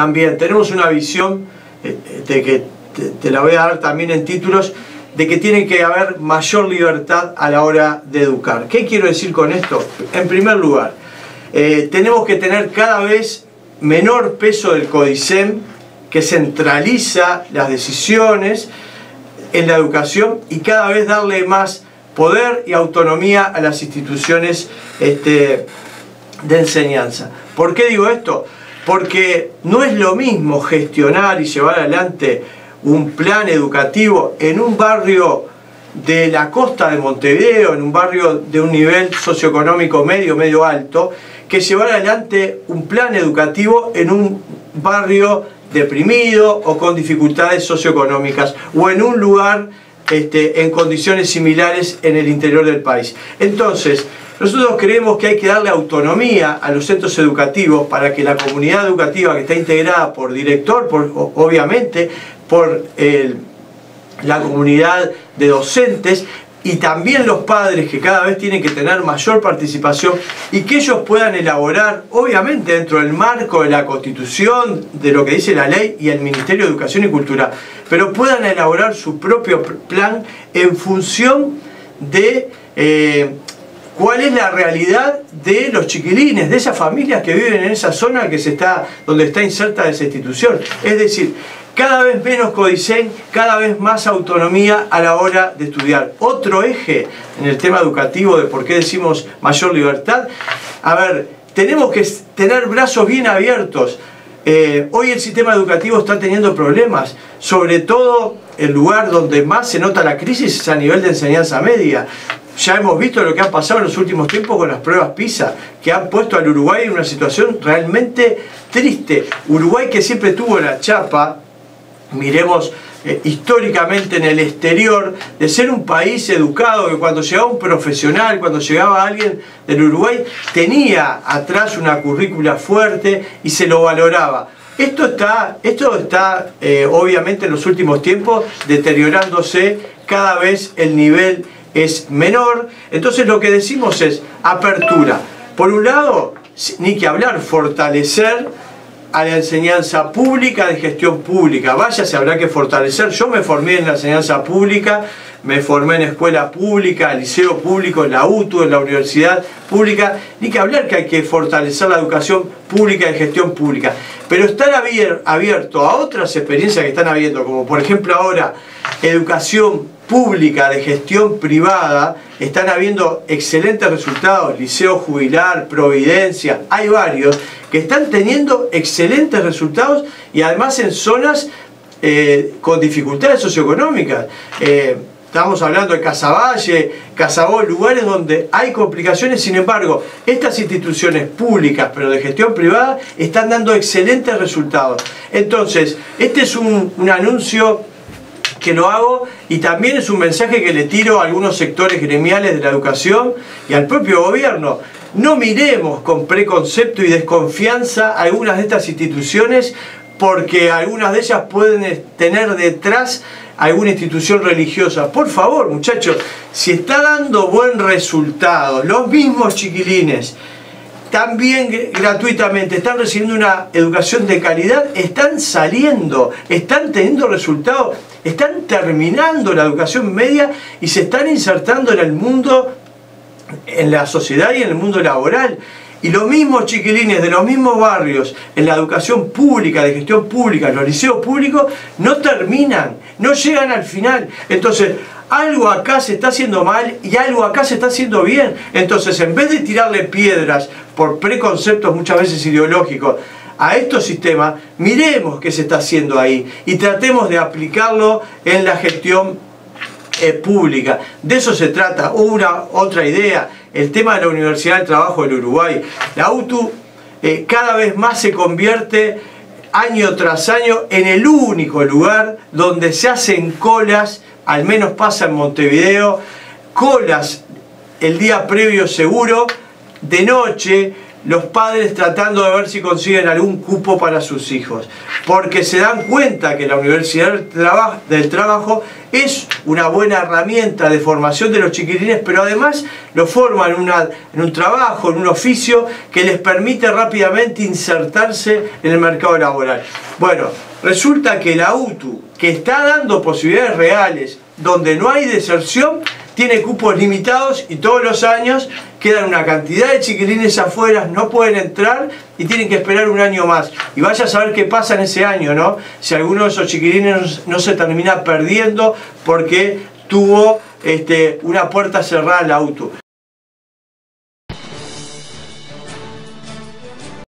también tenemos una visión eh, de que te, la voy a dar también en títulos, de que tiene que haber mayor libertad a la hora de educar. ¿Qué quiero decir con esto? En primer lugar, eh, tenemos que tener cada vez menor peso del CODICEM que centraliza las decisiones en la educación y cada vez darle más poder y autonomía a las instituciones este, de enseñanza. ¿Por qué digo esto? Porque no es lo mismo gestionar y llevar adelante un plan educativo en un barrio de la costa de Montevideo, en un barrio de un nivel socioeconómico medio, medio alto, que llevar adelante un plan educativo en un barrio deprimido o con dificultades socioeconómicas o en un lugar este, en condiciones similares en el interior del país. Entonces, nosotros creemos que hay que darle autonomía a los centros educativos para que la comunidad educativa que está integrada por director, por, obviamente, por la comunidad de docentes, y también los padres que cada vez tienen que tener mayor participación y que ellos puedan elaborar, obviamente dentro del marco de la Constitución, de lo que dice la ley y el Ministerio de Educación y Cultura, pero puedan elaborar su propio plan en función de eh, cuál es la realidad de los chiquilines, de esas familias que viven en esa zona que se está, donde está inserta esa institución. Es decir, cada vez menos codicen, cada vez más autonomía a la hora de estudiar. Otro eje en el tema educativo de por qué decimos mayor libertad, a ver, tenemos que tener brazos bien abiertos. Eh, hoy el sistema educativo está teniendo problemas, sobre todo el lugar donde más se nota la crisis es a nivel de enseñanza media. Ya hemos visto lo que ha pasado en los últimos tiempos con las pruebas PISA, que han puesto al Uruguay en una situación realmente triste. Uruguay que siempre tuvo la chapa miremos eh, históricamente en el exterior, de ser un país educado, que cuando llegaba un profesional, cuando llegaba alguien del Uruguay, tenía atrás una currícula fuerte y se lo valoraba. Esto está, esto está eh, obviamente en los últimos tiempos deteriorándose, cada vez el nivel es menor, entonces lo que decimos es apertura. Por un lado, ni que hablar, fortalecer a la enseñanza pública de gestión pública. Vaya, se habrá que fortalecer. Yo me formé en la enseñanza pública, me formé en escuela pública, liceo público, en la UTU, en la universidad pública. Ni que hablar que hay que fortalecer la educación pública de gestión pública. Pero estar abierto a otras experiencias que están habiendo, como por ejemplo ahora educación pública de gestión privada, están habiendo excelentes resultados, Liceo Jubilar, Providencia, hay varios que están teniendo excelentes resultados y además en zonas eh, con dificultades socioeconómicas. Eh, estamos hablando de Casaballe, Casabó, lugares donde hay complicaciones, sin embargo, estas instituciones públicas, pero de gestión privada, están dando excelentes resultados. Entonces, este es un, un anuncio que lo hago y también es un mensaje que le tiro a algunos sectores gremiales de la educación y al propio gobierno. No miremos con preconcepto y desconfianza algunas de estas instituciones porque algunas de ellas pueden tener detrás alguna institución religiosa. Por favor, muchachos, si está dando buen resultado, los mismos chiquilines, también gratuitamente, están recibiendo una educación de calidad, están saliendo, están teniendo resultados, están terminando la educación media y se están insertando en el mundo en la sociedad y en el mundo laboral. Y los mismos chiquilines de los mismos barrios, en la educación pública, de gestión pública, en los liceos públicos, no terminan, no llegan al final. Entonces, algo acá se está haciendo mal y algo acá se está haciendo bien. Entonces, en vez de tirarle piedras por preconceptos muchas veces ideológicos a estos sistemas, miremos qué se está haciendo ahí y tratemos de aplicarlo en la gestión pública. De eso se trata. Una otra idea, el tema de la Universidad del Trabajo del Uruguay. La UTU eh, cada vez más se convierte año tras año en el único lugar donde se hacen colas, al menos pasa en Montevideo, colas el día previo seguro, de noche, los padres tratando de ver si consiguen algún cupo para sus hijos, porque se dan cuenta que la Universidad del Trabajo es una buena herramienta de formación de los chiquilines, pero además lo forman en, en un trabajo, en un oficio que les permite rápidamente insertarse en el mercado laboral. Bueno, resulta que la UTU, que está dando posibilidades reales, donde no hay deserción, tiene cupos limitados y todos los años quedan una cantidad de chiquilines afuera, no pueden entrar y tienen que esperar un año más. Y vaya a saber qué pasa en ese año, ¿no? Si alguno de esos chiquilines no se termina perdiendo porque tuvo este, una puerta cerrada al auto.